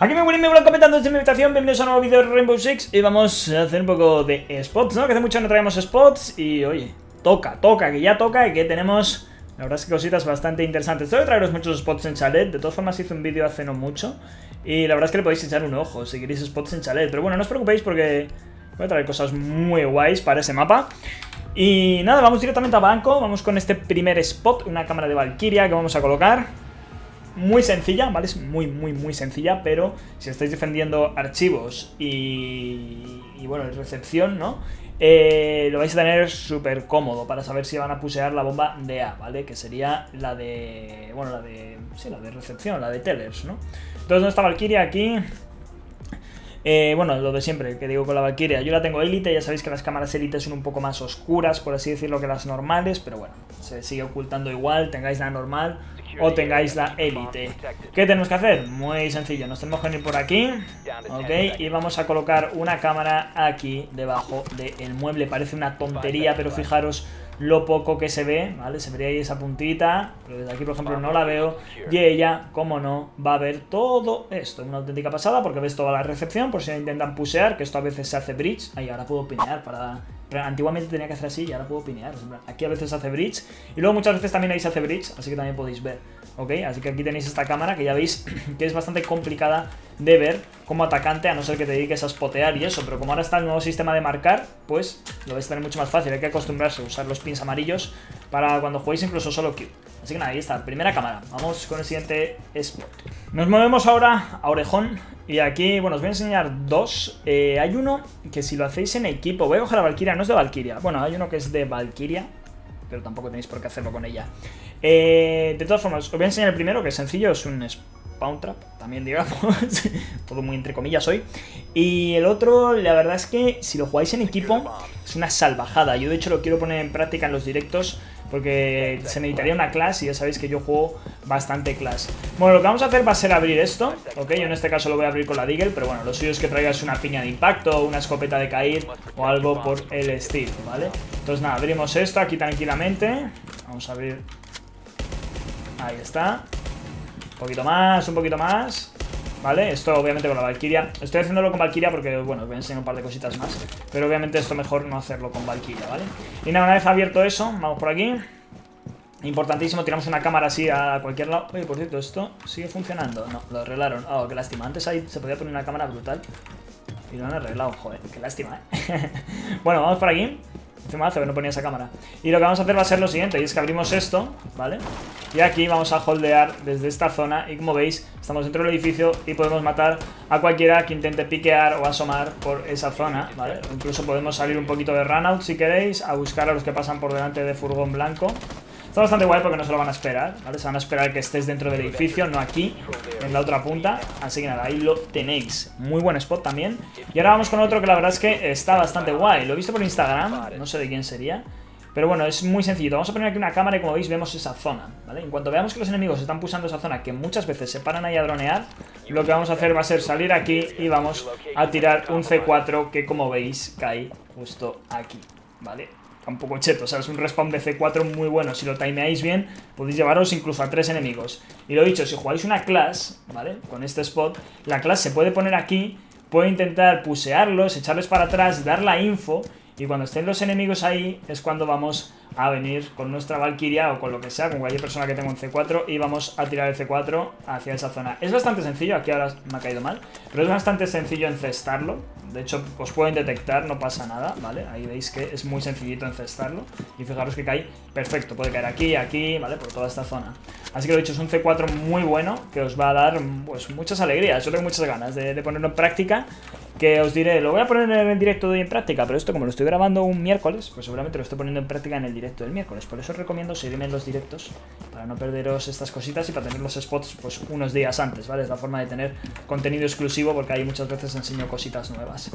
Aquí me voy me voy comentando desde mi habitación, bienvenidos a un nuevo vídeo de Rainbow Six Y vamos a hacer un poco de spots, ¿no? Que hace mucho no traemos spots y oye, toca, toca, que ya toca y que tenemos La verdad es que cositas bastante interesantes. Tengo que traeros muchos spots en chalet, de todas formas hice un vídeo hace no mucho Y la verdad es que le podéis echar un ojo si queréis spots en chalet Pero bueno, no os preocupéis porque voy a traer cosas muy guays para ese mapa. Y nada, vamos directamente a banco, vamos con este primer spot, una cámara de Valkyria que vamos a colocar muy sencilla, ¿vale? Es muy, muy, muy sencilla, pero si estáis defendiendo archivos y, y bueno, recepción, ¿no? Eh, lo vais a tener súper cómodo para saber si van a pusear la bomba de A, ¿vale? Que sería la de... bueno, la de... sí, la de recepción, la de tellers, ¿no? Entonces, ¿dónde está Valkyria? Aquí... Eh, bueno, lo de siempre, que digo con la Valkyria. Yo la tengo élite, ya sabéis que las cámaras élite son un poco más oscuras, por así decirlo, que las normales, pero bueno, se sigue ocultando igual, tengáis la normal o tengáis la élite. ¿Qué tenemos que hacer? Muy sencillo, nos tenemos que venir por aquí, ok, y vamos a colocar una cámara aquí debajo del mueble. Parece una tontería, pero fijaros lo poco que se ve, ¿vale? Se vería ahí esa puntita, pero desde aquí, por ejemplo, no la veo. Y ella, como no, va a ver todo esto. Una auténtica pasada, porque ves toda la recepción, por si intentan pusear, que esto a veces se hace bridge. Ahí, ahora puedo pinear para... Antiguamente tenía que hacer así y ahora puedo pinear. Aquí a veces hace bridge. Y luego muchas veces también ahí se hace bridge, así que también podéis ver. ¿ok? Así que aquí tenéis esta cámara que ya veis que es bastante complicada de ver como atacante, a no ser que te dediques a spotear y eso, pero como ahora está el nuevo sistema de marcar, pues lo vais a tener mucho más fácil, hay que acostumbrarse a usar los pins amarillos para cuando juguéis incluso solo Q. Así que nada, ahí está, primera cámara, vamos con el siguiente spot. Nos movemos ahora a Orejón y aquí, bueno, os voy a enseñar dos. Eh, hay uno que si lo hacéis en equipo, voy a coger a Valkyria, no es de Valkyria, bueno, hay uno que es de Valkyria, pero tampoco tenéis por qué hacerlo con ella. Eh, de todas formas, os voy a enseñar el primero, que es sencillo, es un spawn trap, también digamos, todo muy entre comillas hoy. Y el otro, la verdad es que si lo jugáis en equipo, es una salvajada. Yo de hecho lo quiero poner en práctica en los directos, porque se necesitaría una clase y ya sabéis que yo juego bastante clase. Bueno, lo que vamos a hacer va a ser abrir esto, ¿ok? Yo en este caso lo voy a abrir con la Deagle, pero bueno, lo suyo es que traigas una piña de impacto, una escopeta de caer o algo por el estilo, ¿vale? Entonces nada, abrimos esto aquí tranquilamente. Vamos a abrir Ahí está. Un poquito más, un poquito más. ¿Vale? Esto obviamente con la Valkyria. Estoy haciéndolo con Valkyria porque, bueno, voy a enseñar un par de cositas más. Pero obviamente esto mejor no hacerlo con Valkyria, ¿vale? Y nada, una vez abierto eso, vamos por aquí. Importantísimo, tiramos una cámara así a cualquier lado. Oye, por cierto, ¿esto sigue funcionando? No, lo arreglaron. Oh, qué lástima. Antes ahí se podía poner una cámara brutal. Y lo han arreglado, joder, qué lástima, ¿eh? bueno, vamos por aquí. Encima hace que no ponía esa cámara. Y lo que vamos a hacer va a ser lo siguiente, y es que abrimos esto, ¿vale? Y aquí vamos a holdear desde esta zona, y como veis, estamos dentro del edificio y podemos matar a cualquiera que intente piquear o asomar por esa zona, ¿vale? incluso podemos salir un poquito de runout si queréis, a buscar a los que pasan por delante de furgón blanco. Está bastante guay porque no se lo van a esperar, ¿vale? Se van a esperar que estés dentro del edificio, no aquí, en la otra punta. Así que nada, ahí lo tenéis. Muy buen spot también. Y ahora vamos con otro que la verdad es que está bastante guay. Lo he visto por Instagram, no sé de quién sería. Pero bueno, es muy sencillo. Vamos a poner aquí una cámara y como veis vemos esa zona, ¿vale? En cuanto veamos que los enemigos están pulsando esa zona, que muchas veces se paran ahí a dronear, lo que vamos a hacer va a ser salir aquí y vamos a tirar un C4 que como veis cae justo aquí, ¿vale? Un poco cheto, o sea, es un respawn de C4 muy bueno. Si lo timeáis bien, podéis llevaros incluso a tres enemigos. Y lo dicho, si jugáis una class, ¿vale? Con este spot, la class se puede poner aquí, puede intentar pusearlos, echarles para atrás, dar la info, y cuando estén los enemigos ahí es cuando vamos a venir con nuestra Valkyria o con lo que sea, con cualquier persona que tenga un C4 y vamos a tirar el C4 hacia esa zona. Es bastante sencillo, aquí ahora me ha caído mal, pero es bastante sencillo encestarlo. De hecho, os pueden detectar, no pasa nada, ¿vale? Ahí veis que es muy sencillito encestarlo. Y fijaros que cae perfecto, puede caer aquí, aquí, ¿vale? Por toda esta zona. Así que lo dicho, es un C4 muy bueno que os va a dar pues muchas alegrías. Yo tengo muchas ganas de, de ponerlo en práctica que os diré, lo voy a poner en directo de hoy en práctica, pero esto como lo estoy grabando un miércoles, pues seguramente lo estoy poniendo en práctica en el directo del miércoles. Por eso os recomiendo seguirme en los directos, para no perderos estas cositas y para tener los spots pues unos días antes, ¿vale? Es la forma de tener contenido exclusivo porque ahí muchas veces enseño cositas nuevas.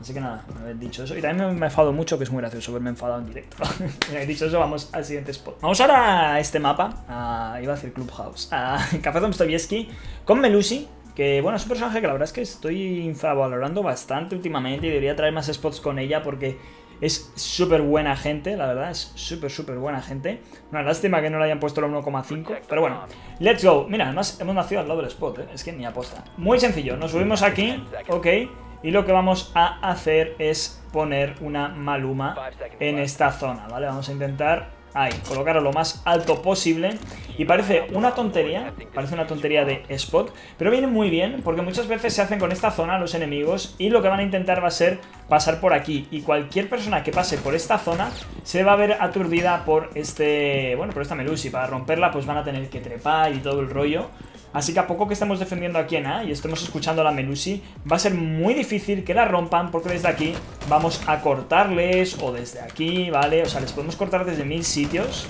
Así que nada, me habéis dicho eso. Y también me he enfadado mucho, que es muy gracioso verme enfadado en directo. he dicho eso, vamos al siguiente spot. Vamos ahora a este mapa, a, iba a decir Clubhouse, a Café Domstoyevsky con Melusi, que bueno, es un personaje que la verdad es que estoy infravalorando bastante últimamente y debería traer más spots con ella porque Es súper buena gente, la verdad, es súper, súper buena gente. Una lástima que no le hayan puesto el 1,5, pero bueno. Let's go. Mira, además hemos nacido al lado del spot, ¿eh? es que ni aposta. Muy sencillo, nos subimos aquí, ok. Y lo que vamos a hacer es poner una maluma en esta zona, ¿vale? Vamos a intentar Ahí, colocarlo lo más alto posible. Y parece una tontería Parece una tontería de spot Pero viene muy bien porque muchas veces se hacen con esta zona los enemigos Y lo que van a intentar va a ser pasar por aquí. Y cualquier persona que pase por esta zona Se va a ver aturdida por este... Bueno, por esta Melusi. Para romperla pues van a tener que trepar y todo el rollo Así que a poco que estemos defendiendo aquí en A y estemos escuchando a la Melusi, va a ser muy difícil que la rompan porque desde aquí vamos a cortarles o desde aquí, ¿vale? O sea, les podemos cortar desde mil sitios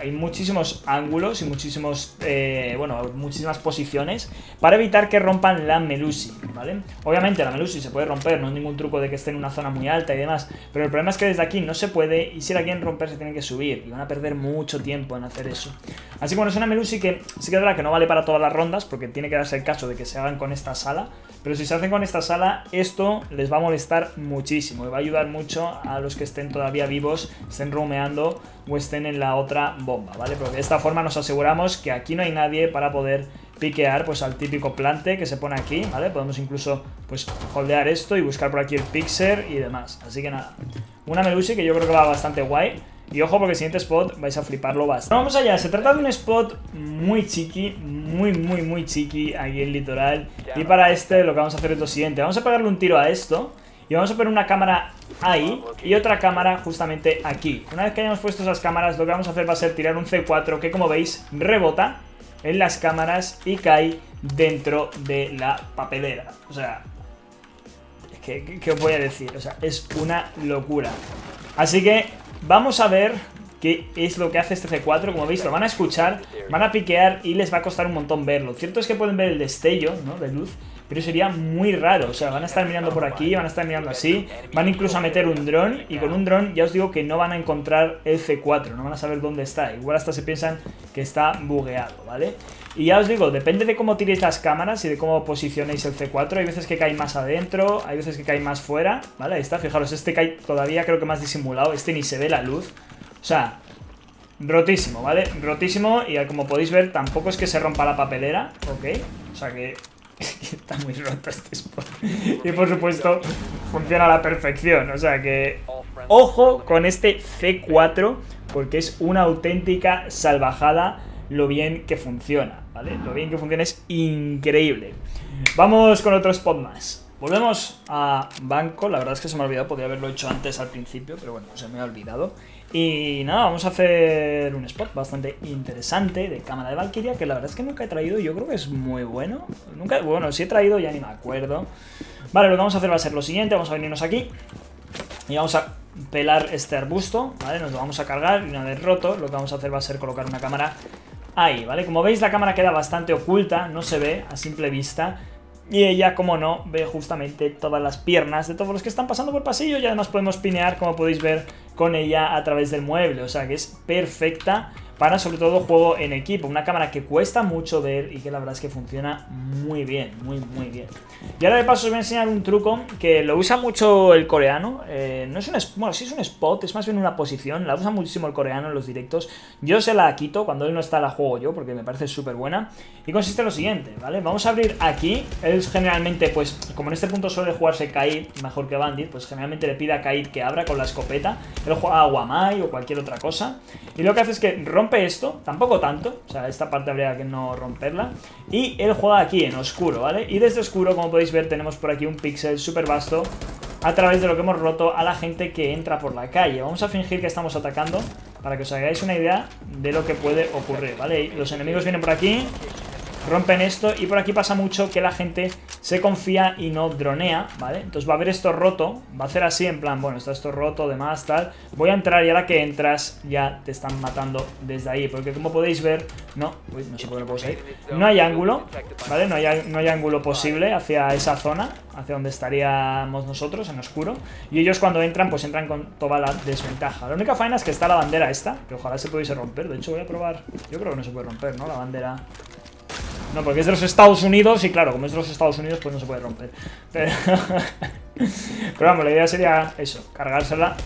hay muchísimos ángulos y muchísimos, eh, bueno, muchísimas posiciones para evitar que rompan la Melusi, ¿vale? Obviamente la Melusi se puede romper, no es ningún truco de que esté en una zona muy alta y demás, pero el problema es que desde aquí no se puede y si la quieren romper se tienen que subir y van a perder mucho tiempo en hacer eso. Así que bueno, es una Melusi que sí que es verdad que no vale para todas las rondas porque tiene que darse el caso de que se hagan con esta sala, pero si se hacen con esta sala, esto les va a molestar muchísimo y va a ayudar mucho a los que estén todavía vivos, estén rumeando o estén en la otra bomba, ¿vale? Porque de esta forma nos aseguramos que aquí no hay nadie para poder piquear pues al típico plante que se pone aquí, ¿vale? Podemos incluso pues holdear esto y buscar por aquí el pixer y demás. Así que nada, una Melusi que yo creo que va bastante guay. Y ojo porque el siguiente spot vais a fliparlo bastante. Vamos allá, se trata de un spot muy chiqui, muy muy muy chiqui aquí en litoral. Y para este lo que vamos a hacer es lo siguiente, vamos a pegarle un tiro a esto y vamos a poner una cámara ahí y otra cámara justamente aquí. Una vez que hayamos puesto esas cámaras, lo que vamos a hacer va a ser tirar un C4 que, como veis, rebota en las cámaras y cae dentro de la papelera. O sea, ¿qué, os voy a decir? O sea, es una locura. Así que vamos a ver qué es lo que hace este C4. Como veis, lo van a escuchar, van a piquear y les va a costar un montón verlo. Cierto es que pueden ver el destello ¿no? de luz, pero sería muy raro. O sea, van a estar mirando por aquí, van a estar mirando así, van incluso a meter un dron y con un dron ya os digo que no van a encontrar el C4, no van a saber dónde está. Igual hasta se piensan que está bugueado, ¿vale? Y ya os digo, depende de cómo tiréis las cámaras y de cómo posicionéis el C4. Hay veces que cae más adentro, hay veces que cae más fuera, ¿vale? Ahí está, fijaros, este cae todavía creo que más disimulado, este ni se ve la luz. O sea, rotísimo, ¿vale? Rotísimo y como podéis ver tampoco es que se rompa la papelera, ¿ok? O sea que Está muy roto este spot. Y por supuesto, funciona a la perfección. O sea que, ojo con este C4, porque es una auténtica salvajada lo bien que funciona, ¿vale? Lo bien que funciona es increíble. Vamos con otro spot más. Volvemos a banco, la verdad es que se me ha olvidado, podría haberlo hecho antes al principio, pero bueno, se me ha olvidado. Y nada, vamos a hacer un spot bastante interesante de cámara de Valkyria, que la verdad es que nunca he traído, yo creo que es muy bueno. Nunca, bueno, si he traído ya ni me acuerdo. Vale, lo que vamos a hacer va a ser lo siguiente, vamos a venirnos aquí y vamos a pelar este arbusto, ¿vale? Nos lo vamos a cargar y una vez roto, lo que vamos a hacer va a ser colocar una cámara ahí, ¿vale? Como veis la cámara queda bastante oculta, no se ve a simple vista, y ella, como no, ve justamente todas las piernas de todos los que están pasando por el pasillo y además podemos pinear, como podéis ver, con ella a través del mueble. O sea que es perfecta para sobre todo juego en equipo. Una cámara que cuesta mucho ver y que la verdad es que funciona muy bien, muy muy bien. Y ahora de paso os voy a enseñar un truco que lo usa mucho el coreano. Eh, no es un, bueno, sí es un spot, es más bien una posición. La usa muchísimo el coreano en los directos. Yo se la quito, cuando él no está la juego yo porque me parece súper buena. Y consiste en lo siguiente, ¿vale? Vamos a abrir aquí. Él generalmente, pues como en este punto suele jugarse Kaid mejor que Bandit, pues generalmente le pide a Kaid que abra con la escopeta. Él juega a Guamai o cualquier otra cosa. Y lo que hace es que rompe esto, tampoco tanto, o sea, esta parte habría que no romperla. Y él juega aquí en oscuro, ¿vale? Y desde oscuro, como podéis ver, tenemos por aquí un píxel súper vasto a través de lo que hemos roto a la gente que entra por la calle. Vamos a fingir que estamos atacando para que os hagáis una idea de lo que puede ocurrir, ¿vale? Los enemigos vienen por aquí, rompen esto y por aquí pasa mucho que la gente se confía y no dronea, ¿vale? Entonces va a ver esto roto, va a hacer así en plan, bueno, está esto roto, demás, tal. Voy a entrar y ahora que entras ya te están matando desde ahí, porque como podéis ver, no, uy, no sé por qué puedo salir, no hay ángulo, ¿vale? No hay, no hay ángulo posible hacia esa zona, hacia donde estaríamos nosotros, en oscuro. Y ellos cuando entran, pues entran con toda la desventaja. La única faena es que está la bandera esta, que ojalá se pudiese romper. De hecho voy a probar, yo creo que no se puede romper, ¿no? La bandera no, porque es de los Estados Unidos y claro, como es de los Estados Unidos, pues no se puede romper. Pero, vamos, la idea sería eso, cargársela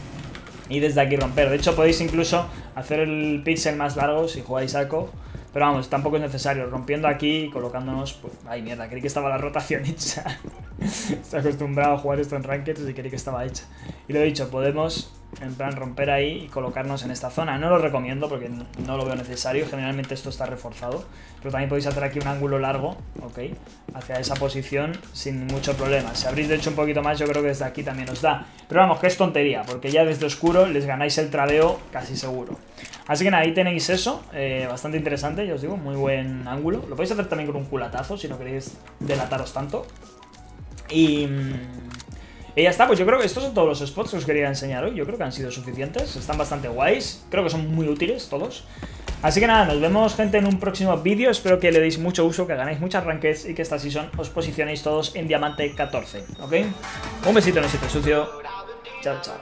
y desde aquí romper. De hecho, podéis incluso hacer el pixel más largo si jugáis saco. Pero vamos, tampoco es necesario. Rompiendo aquí y colocándonos... Pues, ay, mierda, creí que estaba la rotación hecha. Estoy acostumbrado a jugar esto en Ranked y creí que estaba hecha. Y lo he dicho, podemos en plan romper ahí y colocarnos en esta zona. No lo recomiendo porque no lo veo necesario, generalmente esto está reforzado, pero también podéis hacer aquí un ángulo largo, ok, hacia esa posición sin mucho problema. Si abrís de hecho un poquito más, yo creo que desde aquí también os da. Pero vamos, que es tontería, porque ya desde oscuro les ganáis el tradeo casi seguro. Así que nada, ahí tenéis eso, eh, bastante interesante, ya os digo, muy buen ángulo. Lo podéis hacer también con un culatazo si no queréis delataros tanto. Y... Mm, y ya está, pues yo creo que estos son todos los spots que os quería enseñar hoy. Yo creo que han sido suficientes, están bastante guays. Creo que son muy útiles todos. Así que nada, nos vemos gente en un próximo vídeo. Espero que le deis mucho uso, que ganéis muchas rankeds y que esta season os posicionéis todos en diamante 14, ¿ok? Un besito en el sitio sucio. Chao, chao.